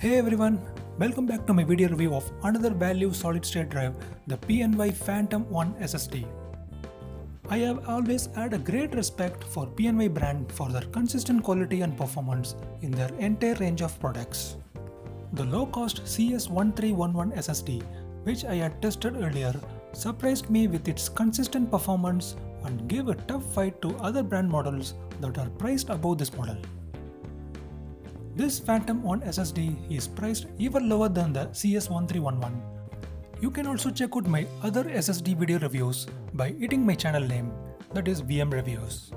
Hey everyone, welcome back to my video review of another value solid state drive, the PNY Phantom 1 SSD. I have always had a great respect for PNY brand for their consistent quality and performance in their entire range of products. The low-cost CS1311 SSD, which I had tested earlier, surprised me with its consistent performance and gave a tough fight to other brand models that are priced above this model. This Phantom 1 SSD is priced even lower than the CS1311. You can also check out my other SSD video reviews by hitting my channel name, that is VM Reviews.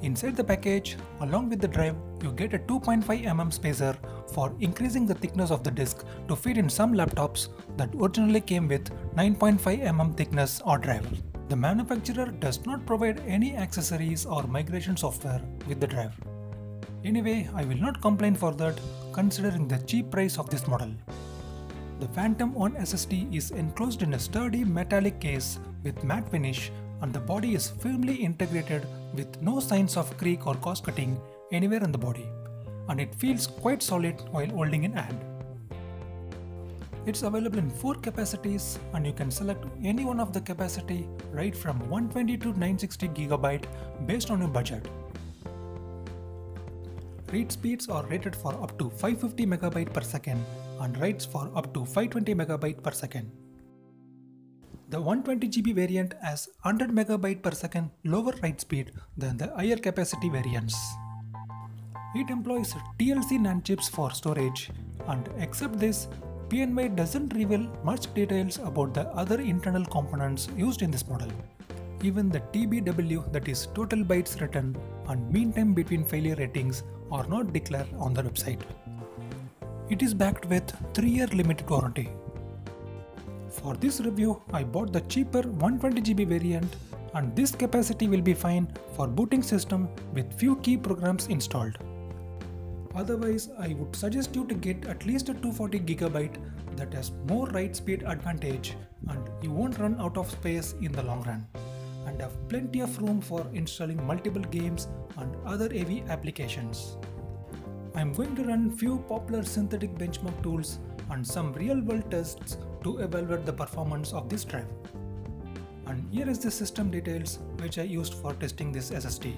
Inside the package, along with the drive, you get a 2.5mm spacer for increasing the thickness of the disk to fit in some laptops that originally came with 9.5mm thickness or drive. The manufacturer does not provide any accessories or migration software with the drive. Anyway, I will not complain for that considering the cheap price of this model. The Phantom 1 SSD is enclosed in a sturdy metallic case with matte finish and the body is firmly integrated with no signs of creak or cost cutting anywhere in the body and it feels quite solid while holding in hand. It's available in 4 capacities and you can select any one of the capacity right from 120 to 960 GB based on your budget. Read speeds are rated for up to 550 MB per second and writes for up to 520 MB per second. The 120GB variant has 100 MB per second lower write speed than the higher capacity variants. It employs TLC NAND chips for storage and except this, PNY doesn't reveal much details about the other internal components used in this model. Even the TBW that is total bytes written and mean time between failure ratings are not declared on the website. It is backed with 3-year limited warranty. For this review, I bought the cheaper 120GB variant and this capacity will be fine for booting system with few key programs installed. Otherwise, I would suggest you to get at least a 240GB that has more write speed advantage and you won't run out of space in the long run and have plenty of room for installing multiple games and other AV applications. I am going to run few popular synthetic benchmark tools and some real-world tests to evaluate the performance of this drive. And here is the system details which I used for testing this SSD.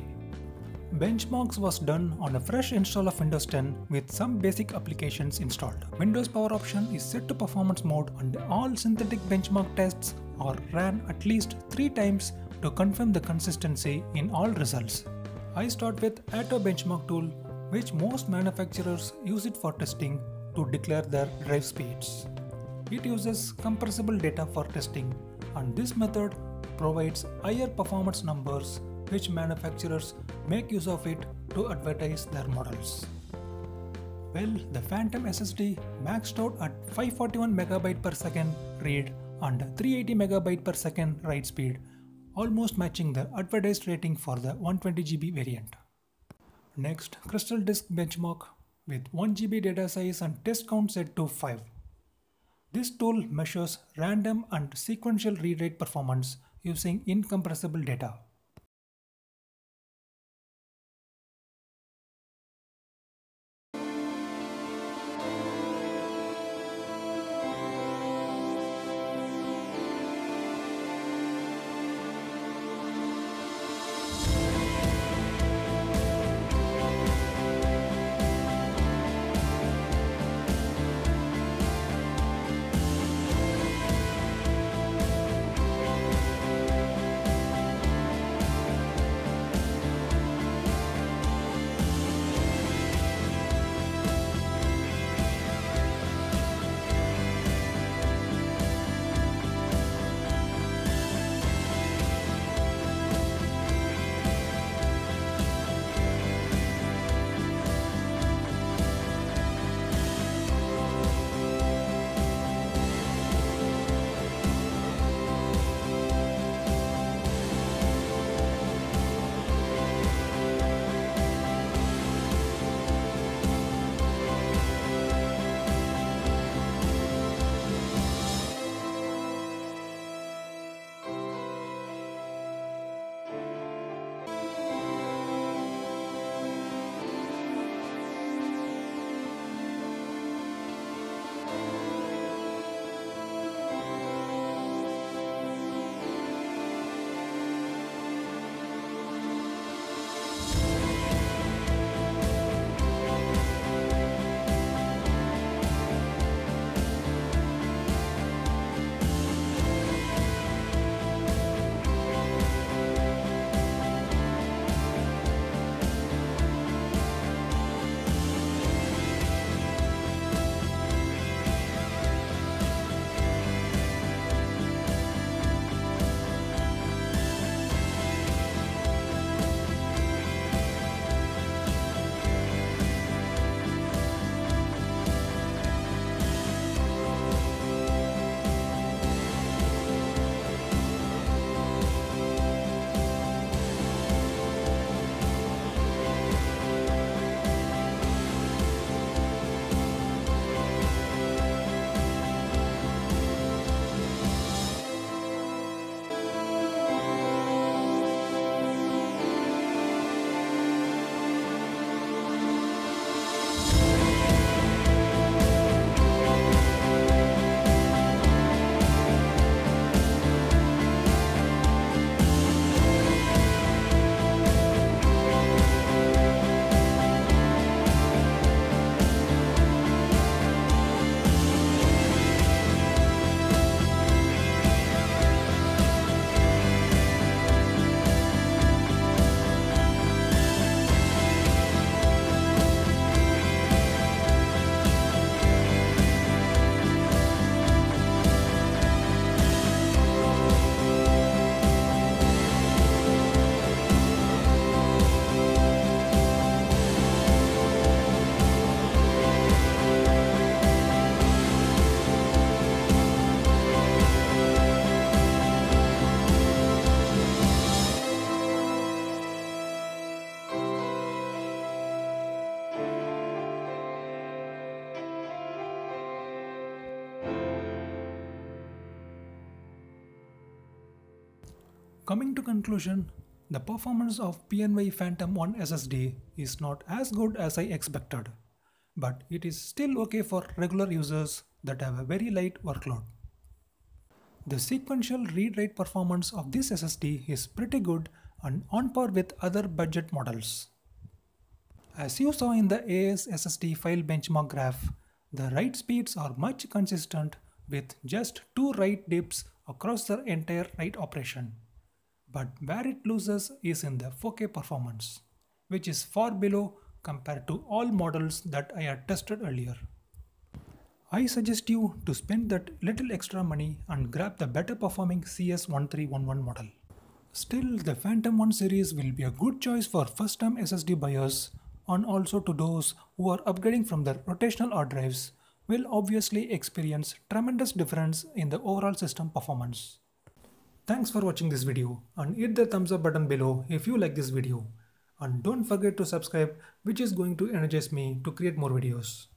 Benchmarks was done on a fresh install of Windows 10 with some basic applications installed. Windows Power Option is set to performance mode and all synthetic benchmark tests are ran at least 3 times to confirm the consistency in all results. I start with Atto benchmark tool which most manufacturers use it for testing to declare their drive speeds. It uses compressible data for testing and this method provides higher performance numbers which manufacturers make use of it to advertise their models. Well, the Phantom SSD maxed out at 541 MB per second read and 380 MB per second write speed, almost matching the advertised rating for the 120GB variant. Next, Crystal Disk benchmark with 1GB data size and test count set to 5. This tool measures random and sequential read rate performance using incompressible data. Coming to conclusion, the performance of PNY Phantom 1 SSD is not as good as I expected, but it is still okay for regular users that have a very light workload. The sequential read-write performance of this SSD is pretty good and on par with other budget models. As you saw in the AS SSD file benchmark graph, the write speeds are much consistent with just two write dips across the entire write operation. But where it loses is in the 4K performance, which is far below compared to all models that I had tested earlier. I suggest you to spend that little extra money and grab the better performing CS1311 model. Still, the Phantom 1 series will be a good choice for first time SSD buyers and also to those who are upgrading from their rotational hard drives will obviously experience tremendous difference in the overall system performance. Thanks for watching this video and hit the thumbs up button below if you like this video. And don't forget to subscribe which is going to energize me to create more videos.